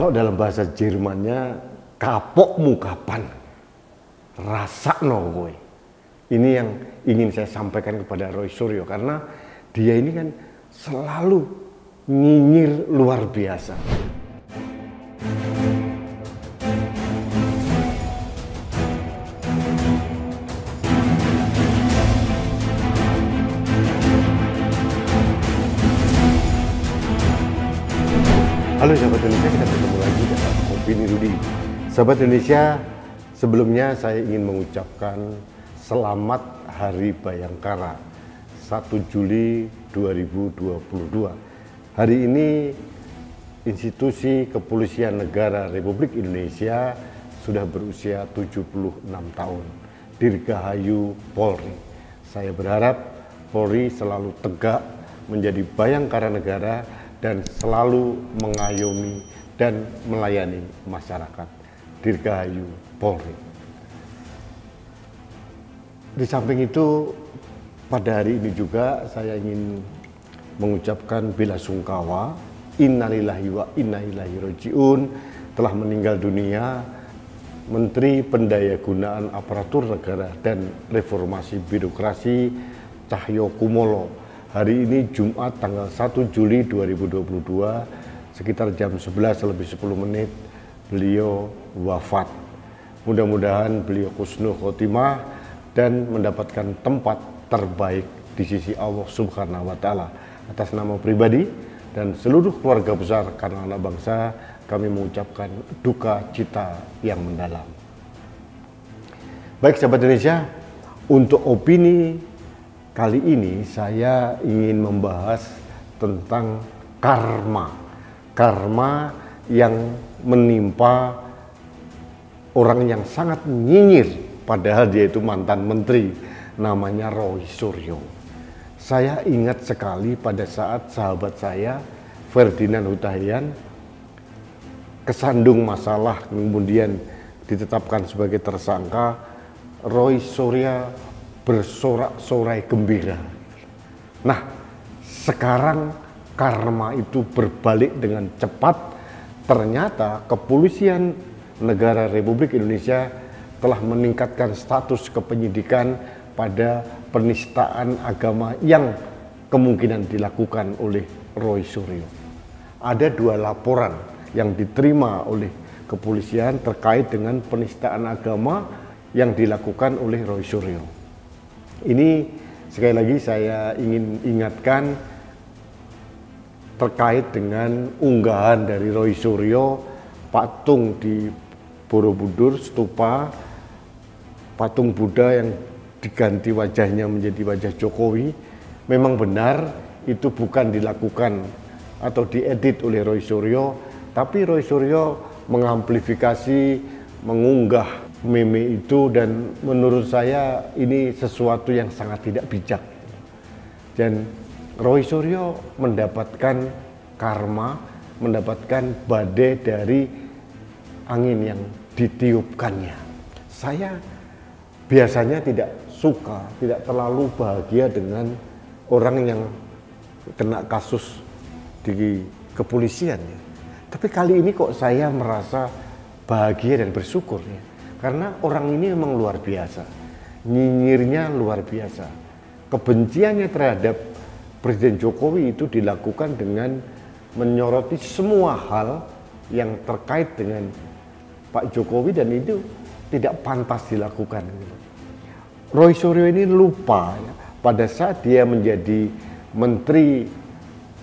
Kalau dalam bahasa Jermannya kapokmu kapan? Rasa no gue. Ini yang ingin saya sampaikan kepada Roy Suryo karena dia ini kan selalu nyinyir luar biasa. Halo sahabat Indonesia, Opini Rudi. Sahabat Indonesia, sebelumnya saya ingin mengucapkan selamat Hari Bayangkara 1 Juli 2022. Hari ini institusi kepolisian negara Republik Indonesia sudah berusia 76 tahun. Dirgahayu Polri. Saya berharap Polri selalu tegak menjadi bayangkara negara dan selalu mengayomi dan melayani masyarakat. Dirgahayu Polri. Di samping itu, pada hari ini juga saya ingin mengucapkan bela sungkawa, innalillahi wa inna ilaihi roji'un, telah meninggal dunia Menteri Pendayagunaan Aparatur Negara dan Reformasi Birokrasi Cahyo Kumolo Hari ini Jumat tanggal 1 Juli 2022 sekitar jam 11 lebih 10 menit beliau wafat. Mudah-mudahan beliau kusnuh khotimah dan mendapatkan tempat terbaik di sisi Allah Subhanahu wa taala. Atas nama pribadi dan seluruh keluarga besar karena anak bangsa kami mengucapkan duka cita yang mendalam. Baik sahabat Indonesia, untuk opini Kali ini saya ingin membahas tentang karma. Karma yang menimpa orang yang sangat nyinyir padahal dia itu mantan menteri namanya Roy Suryo. Saya ingat sekali pada saat sahabat saya Ferdinand Hutahian kesandung masalah kemudian ditetapkan sebagai tersangka Roy Surya bersorak-sorai gembira. Nah, sekarang karma itu berbalik dengan cepat. Ternyata kepolisian negara Republik Indonesia telah meningkatkan status kepenyidikan pada penistaan agama yang kemungkinan dilakukan oleh Roy Suryo. Ada dua laporan yang diterima oleh kepolisian terkait dengan penistaan agama yang dilakukan oleh Roy Suryo. Ini sekali lagi saya ingin ingatkan terkait dengan unggahan dari Roy Suryo patung di Borobudur stupa patung Buddha yang diganti wajahnya menjadi wajah Jokowi memang benar itu bukan dilakukan atau diedit oleh Roy Suryo tapi Roy Suryo mengamplifikasi mengunggah meme itu dan menurut saya ini sesuatu yang sangat tidak bijak. Dan Roy Suryo mendapatkan karma, mendapatkan badai dari angin yang ditiupkannya. Saya biasanya tidak suka, tidak terlalu bahagia dengan orang yang kena kasus di kepolisian. Tapi kali ini kok saya merasa bahagia dan bersyukur ya karena orang ini memang luar biasa. Nyinyirnya luar biasa. Kebenciannya terhadap Presiden Jokowi itu dilakukan dengan menyoroti semua hal yang terkait dengan Pak Jokowi dan itu tidak pantas dilakukan. Roy Suryo ini lupa ya, pada saat dia menjadi Menteri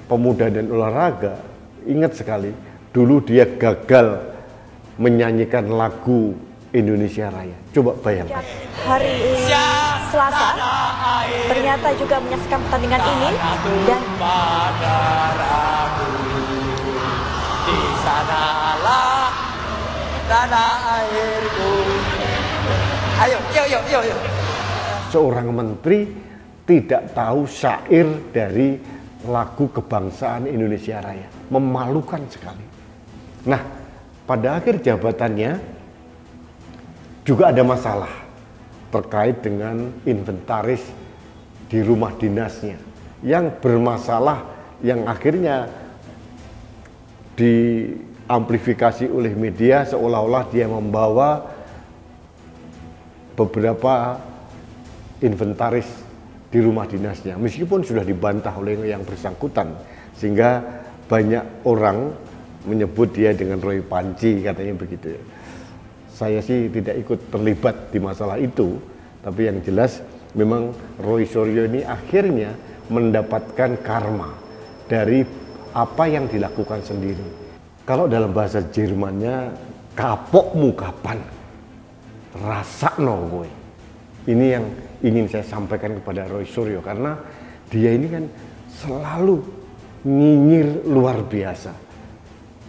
Pemuda dan Olahraga, ingat sekali dulu dia gagal menyanyikan lagu Indonesia Raya. Coba bayangkan. Hari Selasa ternyata juga menyaksikan pertandingan ini dan di sanalah tanah airku. Ayo, yuk, yuk, yuk, yuk. Seorang menteri tidak tahu syair dari lagu kebangsaan Indonesia Raya. Memalukan sekali. Nah, pada akhir jabatannya juga ada masalah terkait dengan inventaris di rumah dinasnya. Yang bermasalah yang akhirnya di diamplifikasi oleh media seolah-olah dia membawa beberapa inventaris di rumah dinasnya. Meskipun sudah dibantah oleh yang bersangkutan sehingga banyak orang menyebut dia dengan Roy Panci katanya begitu saya sih tidak ikut terlibat di masalah itu. Tapi yang jelas memang Roy Suryo ini akhirnya mendapatkan karma dari apa yang dilakukan sendiri. Kalau dalam bahasa Jermannya kapokmu kapan? Rasa no gue. Ini yang ingin saya sampaikan kepada Roy Suryo karena dia ini kan selalu nyinyir luar biasa.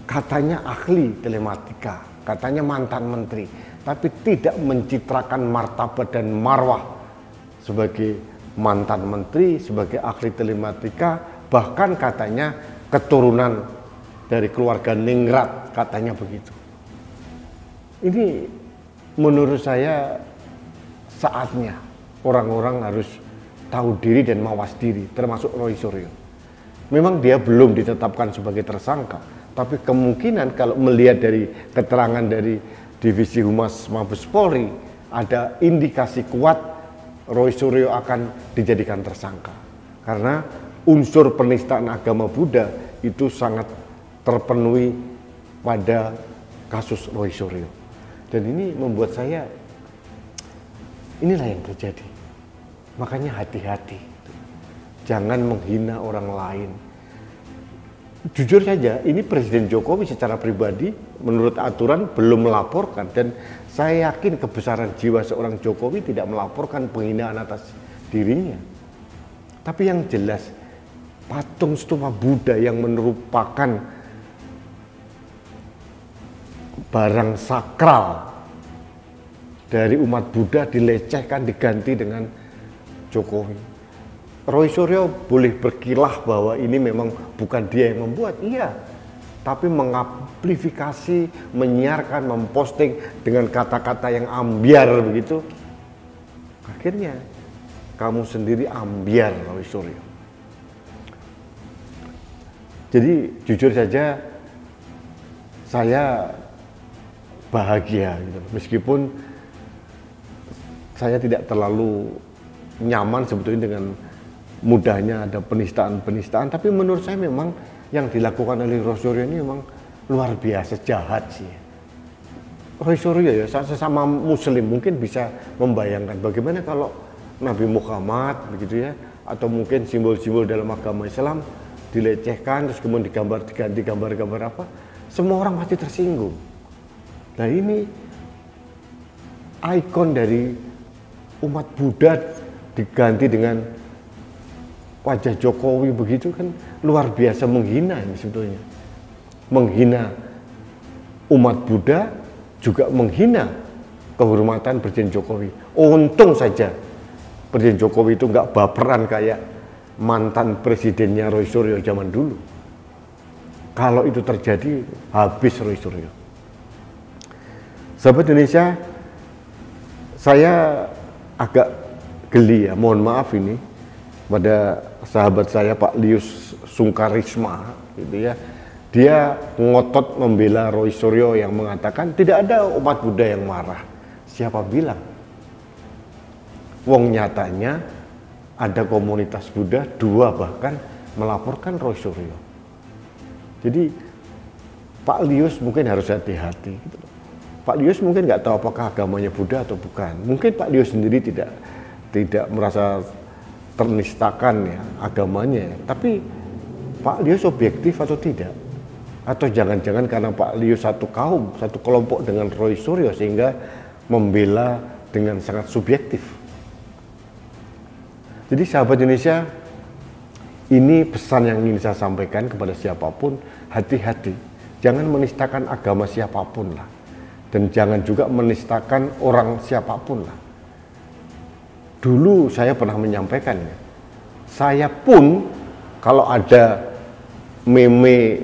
Katanya ahli telematika, katanya mantan menteri, tapi tidak mencitrakan martabat dan marwah sebagai mantan menteri, sebagai ahli telematika, bahkan katanya keturunan dari keluarga Ningrat, katanya begitu. Ini menurut saya saatnya orang-orang harus tahu diri dan mawas diri, termasuk Roy Suryo. Memang dia belum ditetapkan sebagai tersangka, tapi kemungkinan kalau melihat dari keterangan dari Divisi Humas Mabes Polri, ada indikasi kuat Roy Suryo akan dijadikan tersangka. Karena unsur penistaan agama Buddha itu sangat terpenuhi pada kasus Roy Suryo. Dan ini membuat saya Inilah yang terjadi. Makanya hati-hati. Jangan menghina orang lain. Jujur saja, ini Presiden Jokowi secara pribadi menurut aturan belum melaporkan dan saya yakin kebesaran jiwa seorang Jokowi tidak melaporkan penghinaan atas dirinya. Tapi yang jelas patung stupa Buddha yang merupakan barang sakral dari umat Buddha dilecehkan diganti dengan Jokowi. Roy Suryo boleh berkilah bahwa ini memang bukan dia yang membuat, iya. Tapi mengamplifikasi, menyiarkan, memposting dengan kata-kata yang ambiar begitu. Akhirnya kamu sendiri ambiar Roy Suryo. Jadi jujur saja saya bahagia gitu. Meskipun saya tidak terlalu nyaman sebetulnya dengan mudahnya ada penistaan-penistaan. Tapi menurut saya memang yang dilakukan oleh Rosario ini memang luar biasa jahat sih. Roy Suryo ya sesama muslim mungkin bisa membayangkan bagaimana kalau Nabi Muhammad begitu ya atau mungkin simbol-simbol dalam agama Islam dilecehkan terus kemudian digambar diganti gambar-gambar apa semua orang pasti tersinggung. Nah ini ikon dari umat Buddha diganti dengan wajah Jokowi begitu kan luar biasa menghina ini sebetulnya. Menghina umat Buddha juga menghina kehormatan Presiden Jokowi. Untung saja Presiden Jokowi itu nggak baperan kayak mantan presidennya Roy Suryo zaman dulu. Kalau itu terjadi, habis Roy Suryo. Sahabat Indonesia, saya agak geli ya, mohon maaf ini pada sahabat saya Pak Lius Sungkarisma gitu ya. Dia ngotot membela Roy Suryo yang mengatakan tidak ada umat Buddha yang marah. Siapa bilang? Wong nyatanya ada komunitas Buddha dua bahkan melaporkan Roy Suryo. Jadi Pak Lius mungkin harus hati-hati gitu Pak Lius mungkin nggak tahu apakah agamanya Buddha atau bukan. Mungkin Pak Lius sendiri tidak tidak merasa ternistakan ya agamanya. Tapi Pak Lius objektif atau tidak? Atau jangan-jangan karena Pak Lius satu kaum, satu kelompok dengan Roy Suryo sehingga membela dengan sangat subjektif. Jadi sahabat Indonesia, ini pesan yang ingin saya sampaikan kepada siapa pun, hati-hati. Jangan menistakan agama siapa pun lah dan jangan juga menistakan orang siapa pun lah. Dulu saya pernah menyampaikan ya, saya pun kalau ada meme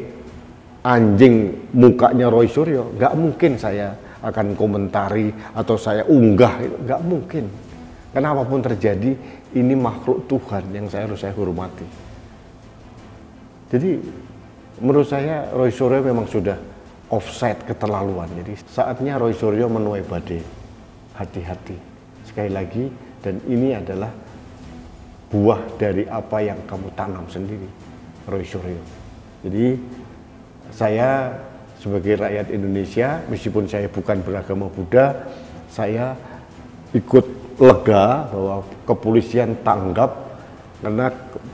anjing mukanya Roy Suryo, nggak mungkin saya akan komentari atau saya unggah, nggak mungkin. Karena apa pun terjadi, ini makhluk Tuhan yang saya harus saya hormati. Jadi menurut saya Roy Suryo memang sudah offside keterlaluan. Jadi saatnya Roy Suryo menuai badai. Hati-hati. Sekali lagi dan ini adalah buah dari apa yang kamu tanam sendiri, Roy Suryo. Jadi saya sebagai rakyat Indonesia, meskipun saya bukan beragama Buddha, saya ikut lega bahwa kepolisian tanggap karena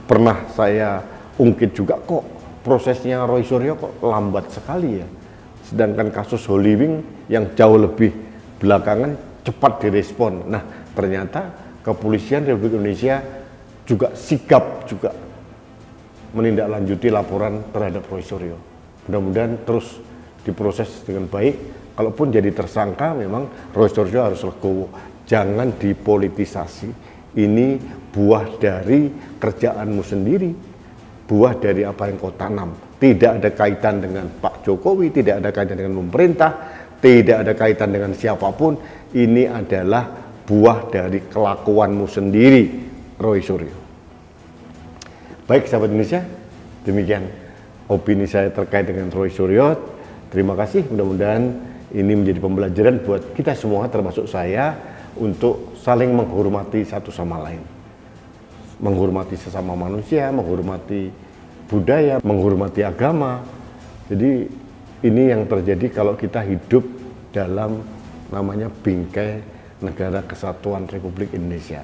pernah saya ungkit juga kok prosesnya Roy Suryo kok lambat sekali ya. Sedangkan kasus Holy Wing yang jauh lebih belakangan cepat direspon. Nah ternyata kepolisian Republik Indonesia juga sigap juga menindaklanjuti laporan terhadap Roy Suryo. Mudah-mudahan terus diproses dengan baik. Kalaupun jadi tersangka memang Roy Suryo harus legowo. Jangan dipolitisasi. Ini buah dari kerjaanmu sendiri. Buah dari apa yang kau tanam. Tidak ada kaitan dengan Pak Jokowi, tidak ada kaitan dengan pemerintah, tidak ada kaitan dengan siapa pun. Ini adalah buah dari kelakuanmu sendiri, Roy Suryo. Baik sahabat Indonesia, demikian opini saya terkait dengan Roy Suryo. Terima kasih, mudah-mudahan ini menjadi pembelajaran buat kita semua termasuk saya untuk saling menghormati satu sama lain. Menghormati sesama manusia, menghormati budaya, menghormati agama. Jadi ini yang terjadi kalau kita hidup dalam namanya bingkai negara kesatuan Republik Indonesia.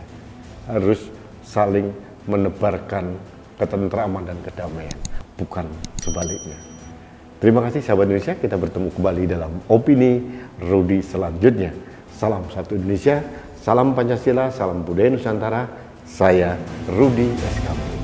Harus saling menebarkan ketentraman dan kedamaian, bukan sebaliknya. Terima kasih sahabat Indonesia, kita bertemu kembali dalam opini Rudi selanjutnya. Salam satu Indonesia, salam Pancasila, salam budaya Nusantara. Saya Rudi SKP.